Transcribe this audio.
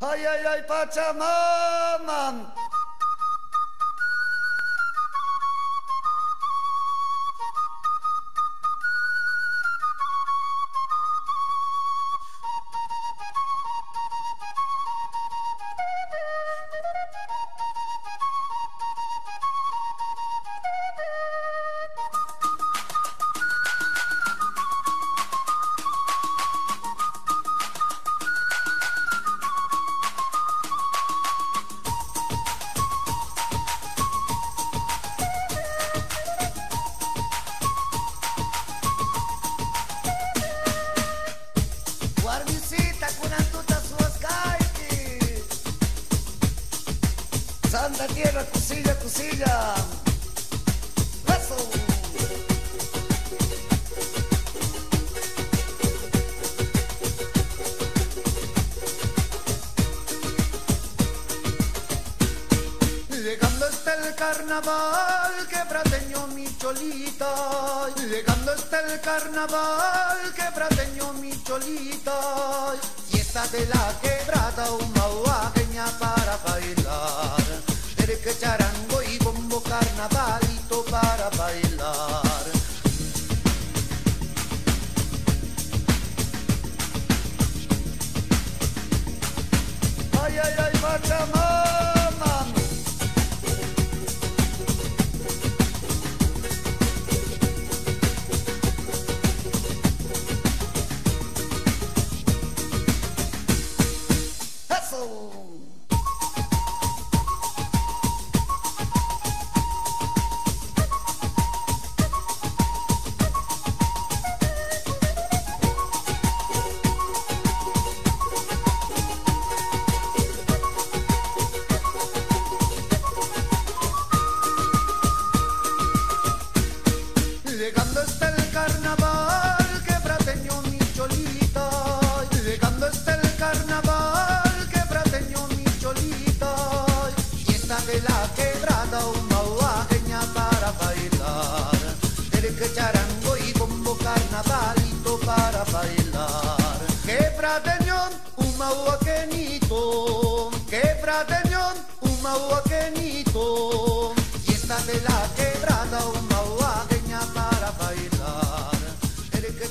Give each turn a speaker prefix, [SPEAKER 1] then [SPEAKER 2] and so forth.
[SPEAKER 1] Ay, ay, ay, Pachamama. Santa tierra cusilla cusilla Eso Llegando está el carnaval, quebrateño mi cholita. Llegando está el carnaval, quebrateño mi cholita. Fiesta de la quebrada, una huaqueña para bailar. Carnavalito para bailar. Ay, ay, ay, Pachamama. Eso. carnavalito para bailar. Que un mauaquenito, que prateñón, un mauaquenito. Y esta de la quebrada, un mauaqueña para bailar. El que